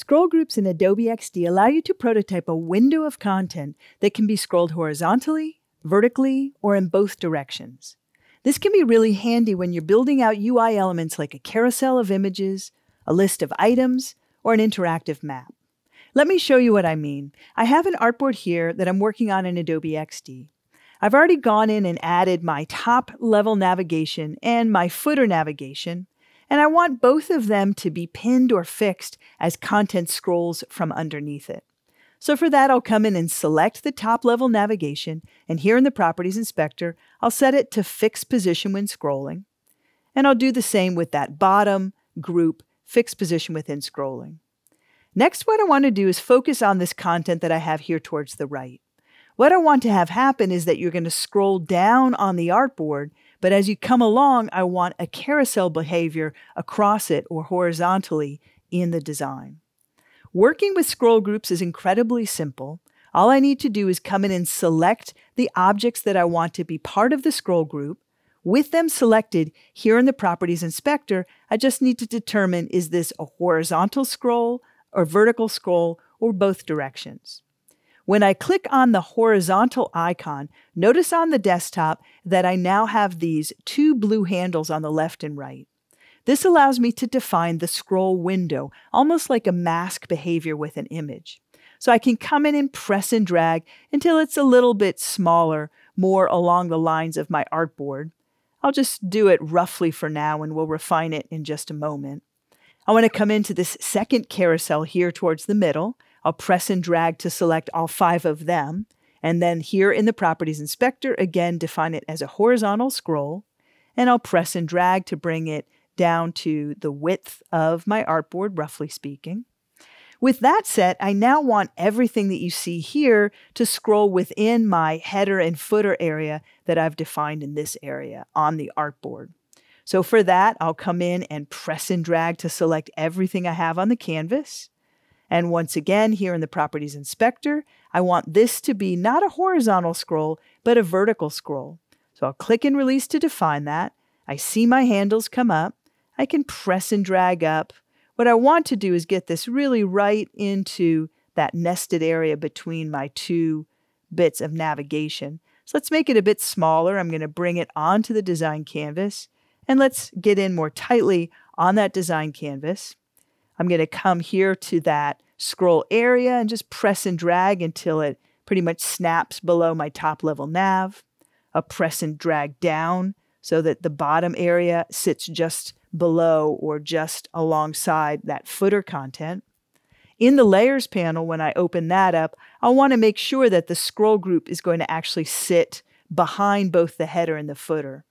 Scroll groups in Adobe XD allow you to prototype a window of content that can be scrolled horizontally, vertically, or in both directions. This can be really handy when you're building out UI elements like a carousel of images, a list of items, or an interactive map. Let me show you what I mean. I have an artboard here that I'm working on in Adobe XD. I've already gone in and added my top level navigation and my footer navigation, and I want both of them to be pinned or fixed as content scrolls from underneath it. So for that, I'll come in and select the top level navigation, and here in the Properties Inspector, I'll set it to fixed position when scrolling. And I'll do the same with that bottom group fixed position within scrolling. Next, what I want to do is focus on this content that I have here towards the right. What I want to have happen is that you're going to scroll down on the artboard, but as you come along, I want a carousel behavior across it or horizontally in the design. Working with scroll groups is incredibly simple. All I need to do is come in and select the objects that I want to be part of the scroll group. With them selected here in the Properties Inspector, I just need to determine is this a horizontal scroll or vertical scroll or both directions. When I click on the horizontal icon, notice on the desktop that I now have these two blue handles on the left and right. This allows me to define the scroll window, almost like a mask behavior with an image. So I can come in and press and drag until it's a little bit smaller, more along the lines of my artboard. I'll just do it roughly for now and we'll refine it in just a moment. I want to come into this second carousel here towards the middle. I'll press and drag to select all five of them. And then here in the Properties Inspector, again, define it as a horizontal scroll. And I'll press and drag to bring it down to the width of my artboard, roughly speaking. With that set, I now want everything that you see here to scroll within my header and footer area that I've defined in this area on the artboard. So for that, I'll come in and press and drag to select everything I have on the canvas. And once again, here in the Properties Inspector, I want this to be not a horizontal scroll, but a vertical scroll. So I'll click and release to define that. I see my handles come up. I can press and drag up. What I want to do is get this really right into that nested area between my two bits of navigation. So let's make it a bit smaller. I'm going to bring it onto the design canvas. And let's get in more tightly on that design canvas. I'm going to come here to that scroll area and just press and drag until it pretty much snaps below my top level nav. A press and drag down so that the bottom area sits just below or just alongside that footer content. In the layers panel, when I open that up, I want to make sure that the scroll group is going to actually sit behind both the header and the footer.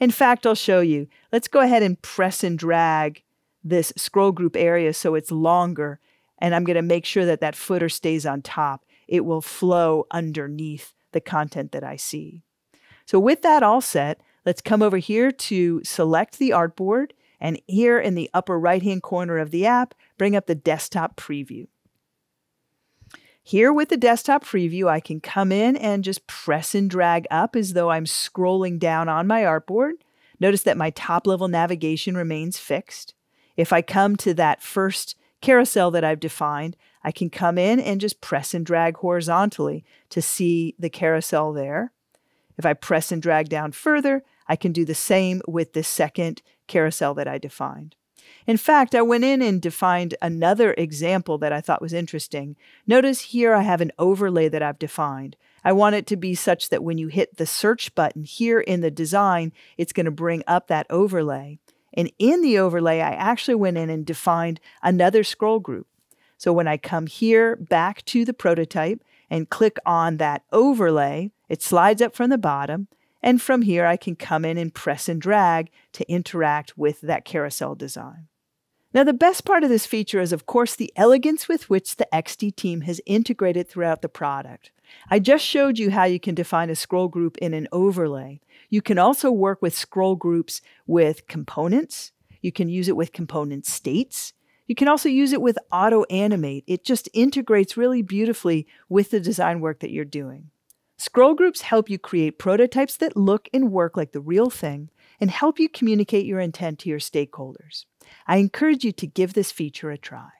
In fact, I'll show you. Let's go ahead and press and drag this scroll group area so it's longer, and I'm going to make sure that that footer stays on top. It will flow underneath the content that I see. So with that all set, let's come over here to select the artboard and here in the upper right-hand corner of the app, bring up the desktop preview. Here with the desktop preview, I can come in and just press and drag up as though I'm scrolling down on my artboard. Notice that my top level navigation remains fixed. If I come to that first carousel that I've defined, I can come in and just press and drag horizontally to see the carousel there. If I press and drag down further, I can do the same with the second carousel that I defined. In fact, I went in and defined another example that I thought was interesting. Notice here I have an overlay that I've defined. I want it to be such that when you hit the search button here in the design, it's going to bring up that overlay. And in the overlay, I actually went in and defined another scroll group. So when I come here back to the prototype and click on that overlay, it slides up from the bottom and from here, I can come in and press and drag to interact with that carousel design. Now, the best part of this feature is, of course, the elegance with which the XD team has integrated throughout the product. I just showed you how you can define a scroll group in an overlay. You can also work with scroll groups with components. You can use it with component states. You can also use it with auto animate. It just integrates really beautifully with the design work that you're doing. Scroll groups help you create prototypes that look and work like the real thing and help you communicate your intent to your stakeholders. I encourage you to give this feature a try.